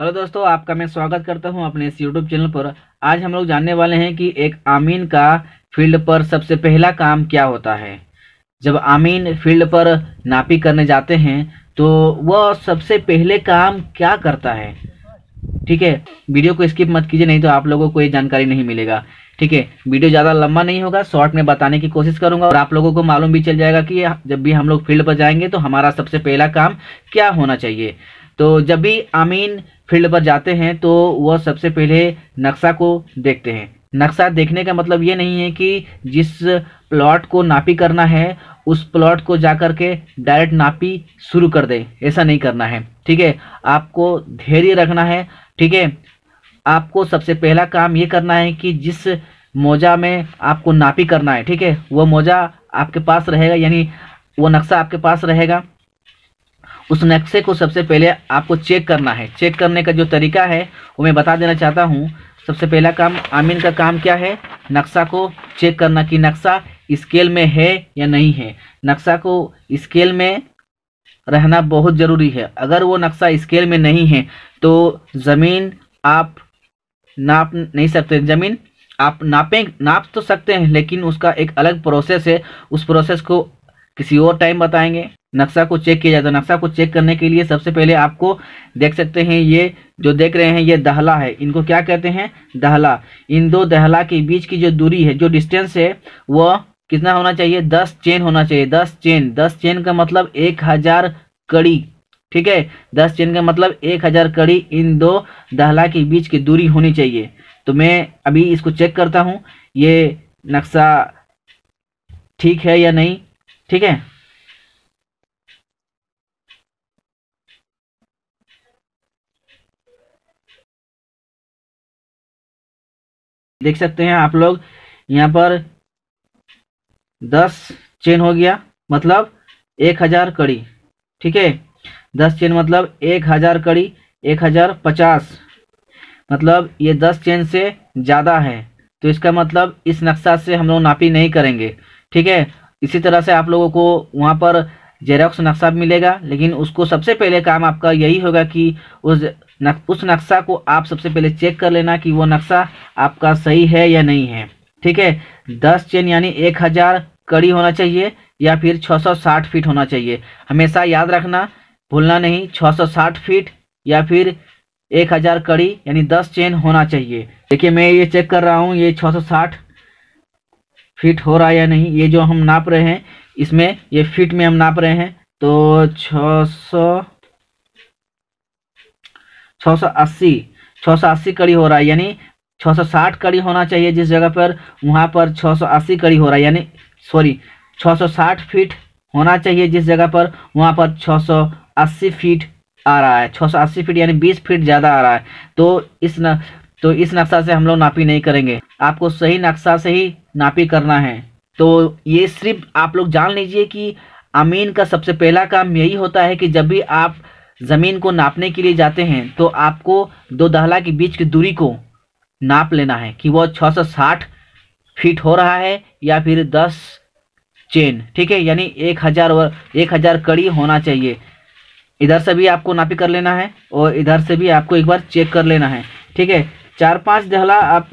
Hello दोस्तों, आपका मैं स्वागत करता हूँ अपने इस यूट्यूब चैनल पर। आज हम लोग जानने वाले हैं कि एक आमीन का फ़ील्ड पर सबसे पहला काम क्या होता है। जब आमीन फ़ील्ड पर नापी करने जाते हैं तो वह सबसे पहले काम क्या करता है? ठीक है, वीडियो को स्किप मत कीजिए, नहीं तो आप लोगों को ये जानकारी नहीं मिलेगा। ठीक है, वीडियो ज़्यादा लंबा नहीं होगा शॉर्ट में बताने की कोशिश करूँगा और आप लोगों को मालूम भी चल जाएगा कि जब भी हम लोग फ़ील्ड पर जाएँगे तो हमारा सबसे पहला काम क्या होना चाहिए। तो जब भी आमीन फ़ील्ड पर जाते हैं तो वह सबसे पहले नक्शा को देखते हैं। नक्शा देखने का मतलब ये नहीं है कि जिस प्लॉट को नापी करना है, उस प्लॉट को जाकर के डायरेक्ट नापी शुरू कर दे। ऐसा नहीं करना है, ठीक है? आपको धैर्य रखना है, ठीक है? आपको सबसे पहला काम ये करना है कि जिस मोजा में आपको नापी करना है, ठीक है? वो मोजा आपके पास रहेगा, यानी वो नक्शा आपके पास रहेगा। उस नक्शे को सबसे पहले आपको चेक करना है। चेक करने का जो तरीका है, वो मैं बता देना चाहता हूँ। सबसे पहला काम आमीन का काम क्या है? नक्शा को चेक करना कि नक्शा स्केल में है या नहीं है। नक्शा को स्केल में रहना बहुत ज़रूरी है। अगर वो नक्शा स्केल में नहीं है तो ज़मीन आप नाप नहीं सकते। ज़मीन आप नापें, नाप तो सकते हैं, लेकिन उसका एक अलग प्रोसेस है। उस प्रोसेस को किसी और टाइम बताएँगे। नक्शा को चेक किया जाता है। नक्शा को चेक करने के लिए सबसे पहले आपको देख सकते हैं ये जो देख रहे हैं, ये दहला है। इनको क्या कहते हैं? दहला। इन दो दहला के बीच की जो दूरी है, जो डिस्टेंस है, वह कितना होना चाहिए? दस चेन होना चाहिए। दस चेन दस चेन का मतलब एक हज़ार कड़ी। ठीक है? दस चेन का मतलब एक हज़ार कड़ी इन दो दहला के बीच की दूरी होनी चाहिए। तो मैं अभी इसको चेक करता हूँ। ये नक्शा ठीक है या नहीं? ठीक है? देख सकते हैं आप लोग, यहाँ पर दस चेन हो गया मतलब एक हज़ार कड़ी, ठीक है? दस चेन मतलब एक हज़ार कड़ी, एक हज़ार पचास मतलब ये दस चेन से ज़्यादा है तो इसका मतलब इस नक्शा से हम लोग नापी नहीं करेंगे, ठीक है? इसी तरह से आप लोगों को वहाँ पर जेरोक्स नक्शा मिलेगा, लेकिन उसको सबसे पहले काम आपका यही होगा कि उस नक, उस नक्शा को आप सबसे पहले चेक कर लेना कि वो नक्शा आपका सही है या नहीं है। ठीक है? दस चेन यानी एक हज़ार कड़ी होना चाहिए या फिर 660 फीट होना चाहिए। हमेशा याद रखना भूलना नहीं 660 फीट या फिर एक हज़ार कड़ी यानी दस चेन होना चाहिए। देखिए मैं ये चेक कर रहा हूँ ये 660 फिट हो रहा है या नहीं ये जो हम नाप रहे हैं इसमें ये फिट में हम नाप रहे हैं तो छ सौ छः सौ अस्सी छः सौ अस्सी कड़ी हो रहा है, यानी छः सौ साठ कड़ी होना चाहिए जिस जगह पर, वहाँ पर छः सौ अस्सी कड़ी हो रहा है, यानी सॉरी छः सौ साठ फीट होना चाहिए जिस जगह पर, वहाँ पर छः सौ अस्सी फीट आ रहा है छः सौ अस्सी फीट यानी बीस फीट ज़्यादा आ रहा है। तो इस न तो इस नक्शा से हम लोग नापी नहीं करेंगे। आपको सही नक्शा से ही नापी करना है। तो ये सिर्फ़ आप लोग जान लीजिए कि अमीन का सबसे पहला काम यही होता है कि जब भी आप ज़मीन को नापने के लिए जाते हैं तो आपको दो दहला के बीच की दूरी को नाप लेना है कि वह 660 फीट हो रहा है या फिर 10 चेन, ठीक है? यानी एक हज़ार एक हज़ार कड़ी होना चाहिए। इधर से भी आपको नापी कर लेना है और इधर से भी आपको एक बार चेक कर लेना है, ठीक है? चार पाँच दहला आप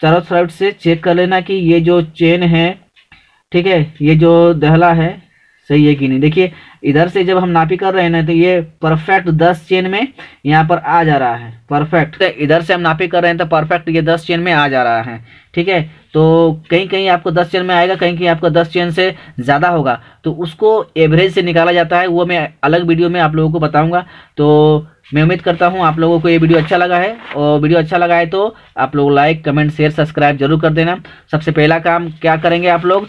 चारों साइड से चेक कर लेना कि ये जो चेन है, ठीक है? ये जो दहला है सही है कि नहीं? देखिए, इधर से जब हम नापी कर रहे हैं ना तो ये परफेक्ट दस चेन में यहाँ पर आ जा रहा है। परफेक्ट तो इधर से हम नापी कर रहे हैं तो परफेक्ट ये दस चेन में आ जा रहा है। ठीक है? तो कहीं कहीं आपको दस चेन में आएगा कहीं कहीं आपको दस चेन से ज़्यादा होगा। तो उसको एवरेज से निकाला जाता है, वो मैं अलग वीडियो में आप लोगों को बताऊँगा। तो मैं उम्मीद करता हूँ आप लोगों को ये वीडियो अच्छा लगा है। और वीडियो अच्छा लगा है तो आप लोग लाइक कमेंट शेयर सब्सक्राइब ज़रूर कर देना। सबसे पहला काम क्या करेंगे आप लोग?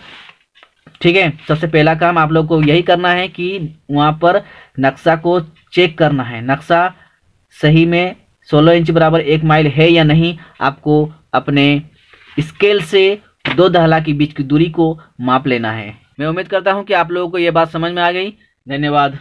ठीक है? सबसे पहला काम आप लोग को यही करना है कि वहाँ पर नक्शा को चेक करना है। नक्शा सही में 16 इंच बराबर एक माइल है या नहीं, आपको अपने स्केल से दो दहला के बीच की दूरी को माप लेना है। मैं उम्मीद करता हूँ कि आप लोगों को ये बात समझ में आ गई। धन्यवाद।